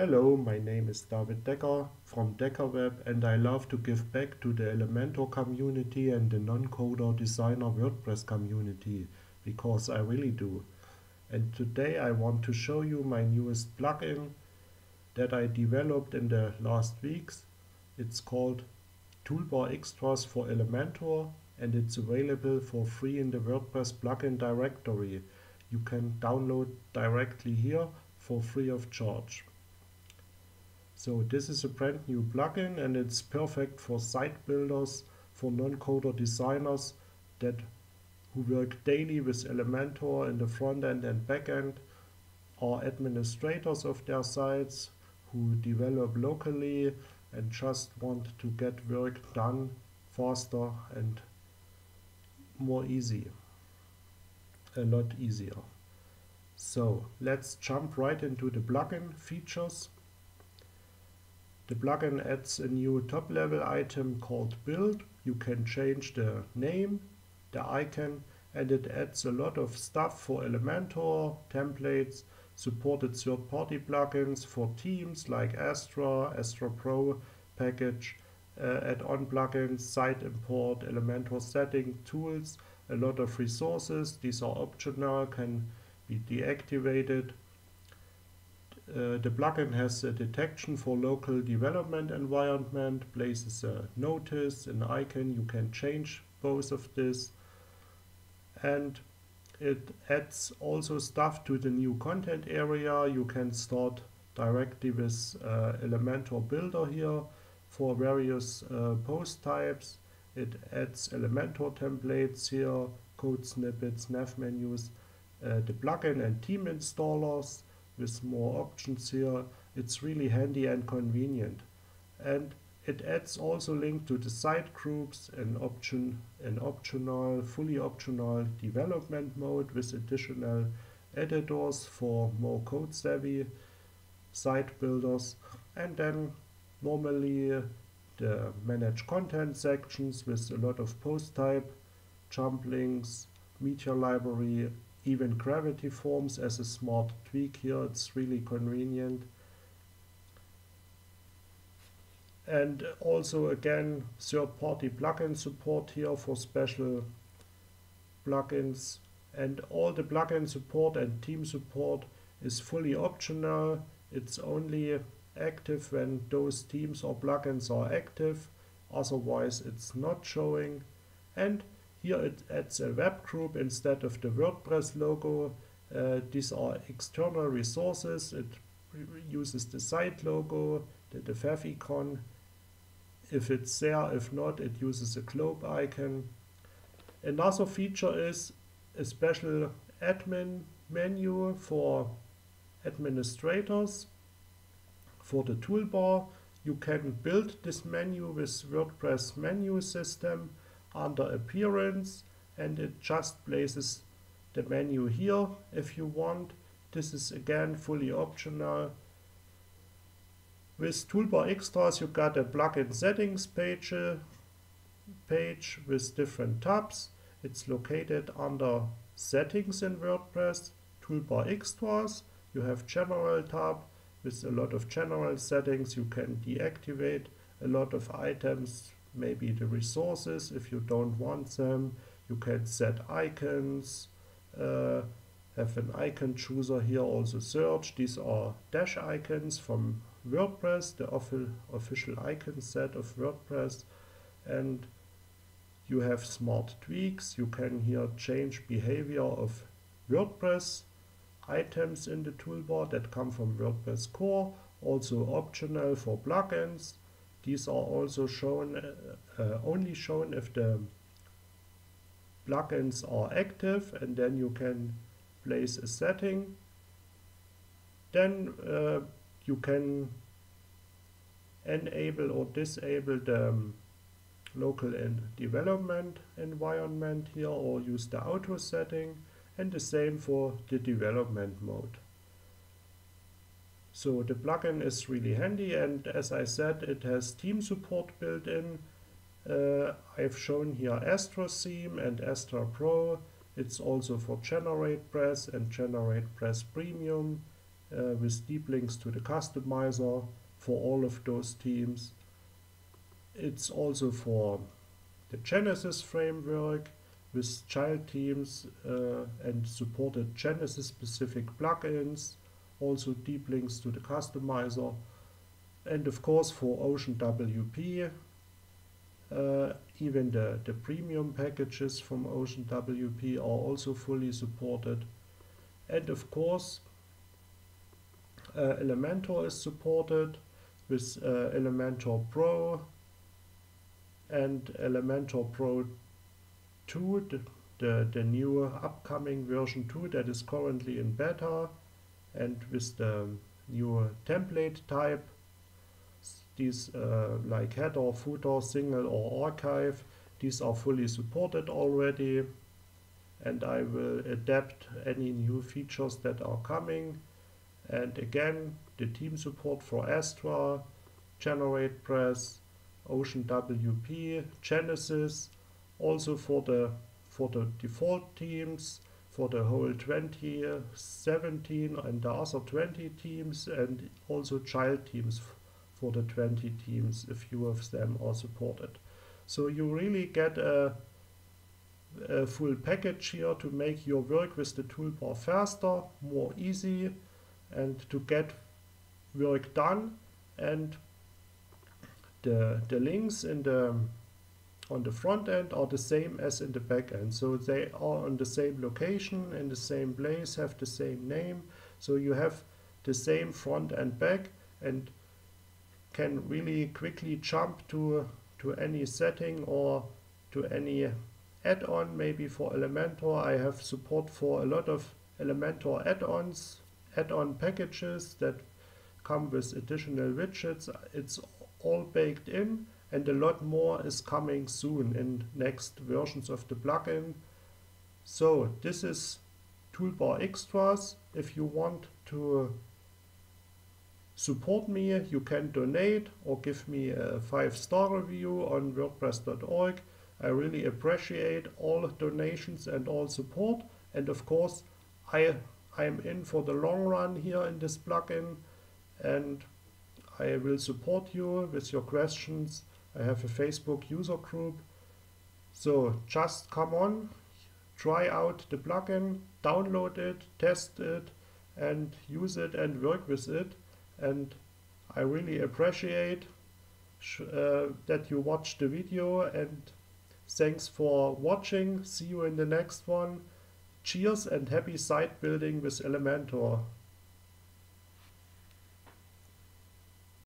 Hello, my name is David Decker from DeckerWeb and I love to give back to the Elementor community and the non-coder designer WordPress community because I really do. And today I want to show you my newest plugin that I developed in the last weeks. It's called Toolbar Extras for Elementor and it's available for free in the WordPress plugin directory. You can download directly here for free of charge. So this is a brand new plugin and it's perfect for site builders, for non-coder designers that who work daily with Elementor in the front end and back end, are administrators of their sites who develop locally and just want to get work done faster and more easy, a lot easier. So let's jump right into the plugin features. The plugin adds a new top level item called build. You can change the name, the icon, and it adds a lot of stuff for Elementor, templates, supported third-party plugins for themes like Astra, Astra Pro package, uh, add-on plugins, site import, Elementor setting tools, a lot of resources. These are optional, can be deactivated. Uh, the plugin has a detection for local development environment, places a notice, an icon, you can change both of this. And it adds also stuff to the new content area. You can start directly with uh, Elementor Builder here for various uh, post types. It adds Elementor templates here, code snippets, nav menus, uh, the plugin and theme installers, with more options here. It's really handy and convenient. And it adds also link to the site groups and option an optional, fully optional development mode with additional editors for more code savvy site builders. And then normally the manage content sections with a lot of post type, jump links, media library, even gravity forms as a smart tweak here. It's really convenient. And also again, third-party plugin support here for special plugins. And all the plugin support and theme support is fully optional. It's only active when those themes or plugins are active. Otherwise, it's not showing. And here it adds a web group instead of the WordPress logo. Uh, these are external resources. It uses the site logo, the, the favicon. If it's there, if not, it uses a globe icon. Another feature is a special admin menu for administrators. For the toolbar, you can build this menu with WordPress menu system under appearance and it just places the menu here if you want. This is again fully optional. With Toolbar Extras you got a plugin settings page, page with different tabs. It's located under settings in WordPress, Toolbar Extras. You have general tab with a lot of general settings. You can deactivate a lot of items maybe the resources if you don't want them. You can set icons, uh, have an icon chooser here, also search. These are Dashicons from WordPress, the official icon set of WordPress. And you have smart tweaks. You can here change behavior of WordPress items in the toolbar that come from WordPress core, also optional for plugins. These are also shown, uh, uh, only shown if the plugins are active and then you can place a setting. Then uh, you can enable or disable the um, local and development environment here or use the auto setting and the same for the development mode. So the plugin is really handy and as I said it has theme support built in. Uh, I've shown here Astra theme and Astra Pro. It's also for GeneratePress and GeneratePress Premium. uh, with deep links to the customizer for all of those themes. It's also for the Genesis framework with child themes uh, and supported Genesis specific plugins, also deep links to the customizer, and of course for Ocean WP, uh, even the, the premium packages from Ocean WP are also fully supported. And of course, uh, Elementor is supported with uh, Elementor Pro and Elementor Pro 2, the, the, the new upcoming version 2 that is currently in beta and with the new template type these uh, like header, footer, single or archive these are fully supported already. And I will adapt any new features that are coming. And again the theme support for Astra, GeneratePress, Ocean WP, Genesis, also for the for the default themes, for the whole 2017 and the other 20 themes and also child themes for the 20 themes, a few of them are supported. So you really get a, a full package here to make your work with the toolbar faster, more easy, and to get work done and the, the links in the on the front end are the same as in the back end. So they are on the same location in the same place have the same name. So you have the same front and back and can really quickly jump to to any setting or to any add-on maybe for Elementor. I have support for a lot of Elementor add-ons add-on packages that come with additional widgets. It's all baked in and a lot more is coming soon in next versions of the plugin. So this is Toolbar Extras. If you want to support me, you can donate or give me a 5 star review on wordpress.org. I really appreciate all donations and all support and of course I I'm in for the long run here in this plugin and I will support you with your questions. I have a Facebook user group. So just come on, try out the plugin, download it, test it and use it and work with it. And I really appreciate uh, that you watched the video and thanks for watching. See you in the next one. Cheers and happy site building with Elementor.